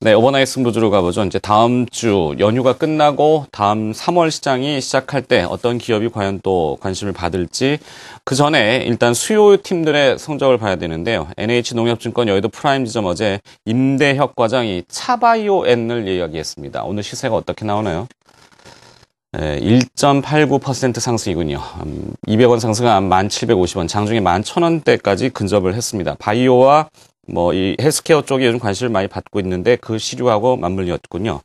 네, 오버나이트 승부주로 가보죠. 이제 다음 주 연휴가 끝나고 다음 3월 시장이 시작할 때 어떤 기업이 과연 또 관심을 받을지 그 전에 일단 수요 팀들의 성적을 봐야 되는데요. NH농협증권 여의도 프라임 지점 어제 임대혁 과장이 차바이오앤을 이야기했습니다. 오늘 시세가 어떻게 나오나요? 1.89% 상승이군요. 200원 음, 상승한 1,750원, 장중에 1,1,000원대까지 근접을 했습니다. 바이오와 뭐 이 헬스케어 쪽에 요즘 관심을 많이 받고 있는데 그 시류하고 맞물렸군요.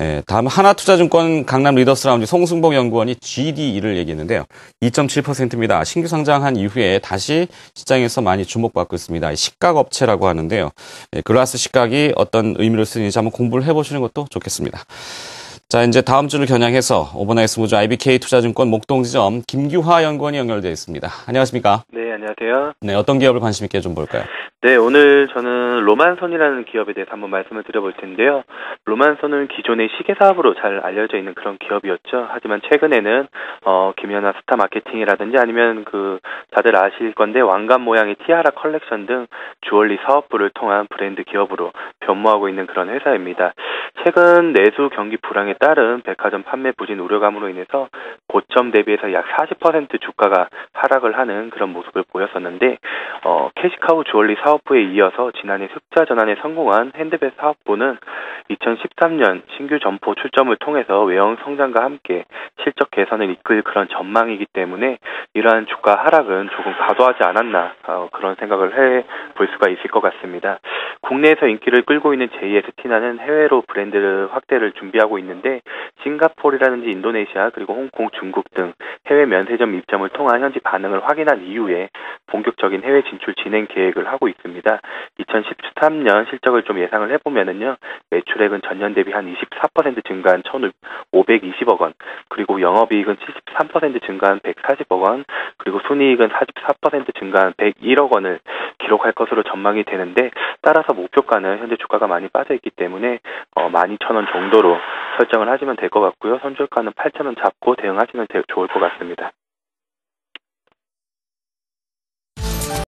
예, 다음 하나투자증권 강남 리더스 라운지 송승복 연구원이 GD를 얘기했는데요. 2.7%입니다. 신규 상장한 이후에 다시 시장에서 많이 주목받고 있습니다. 식각업체라고 하는데요. 예, 글라스 식각이 어떤 의미를 쓰는지 한번 공부를 해보시는 것도 좋겠습니다. 자, 이제 다음 주를 겨냥해서 오버나이트 승부주 IBK 투자증권 목동지점 김규화 연구원이 연결되어 있습니다. 안녕하십니까? 네, 안녕하세요. 네, 어떤 기업을 관심 있게 좀 볼까요? 네, 오늘 저는 로만손이라는 기업에 대해서 한번 말씀을 드려볼 텐데요. 로만손은 기존의 시계 사업으로 잘 알려져 있는 그런 기업이었죠. 하지만 최근에는 어, 김연아 스타 마케팅이라든지 아니면 그 다들 아실 건데 왕관 모양의 티아라 컬렉션 등 주얼리 사업부를 통한 브랜드 기업으로 변모하고 있는 그런 회사입니다. 최근 내수 경기 불황에 따른 백화점 판매 부진 우려감으로 인해서 고점 대비해서 약 40% 주가가 하락을 하는 그런 모습을 보였었는데 어, 캐시카우 주얼리 사업부에 이어서 지난해 흑자 전환에 성공한 핸드백 사업부는 2013년 신규 점포 출점을 통해서 외형 성장과 함께 실적 개선을 이끌 그런 전망이기 때문에 이러한 주가 하락은 조금 과도하지 않았나 어, 그런 생각을 해 볼 수가 있을 것 같습니다. 국내에서 인기를 끌고 있는 JST나는 해외로 브랜드 확대를 준비하고 있는데 싱가포르라든지 인도네시아 그리고 홍콩, 중국 등 해외 면세점 입점을 통한 현지 반응을 확인한 이후에 본격적인 해외 진출 진행 계획을 하고 있습니다. 2013년 실적을 좀 예상을 해보면은요, 매출액은 전년 대비 한 24% 증가한 1,520억 원, 그리고 영업이익은 73% 증가한 140억 원, 그리고 순이익은 44% 증가한 101억 원을 기록할 것으로 전망이 되는데 따라서 목표가는 현재 주가가 많이 빠져 있기 때문에 어, 12,000원 정도로 설정을 하시면 될 것 같고요. 선줄가는 8,000원 잡고 대응하시면 좋을 것 같습니다.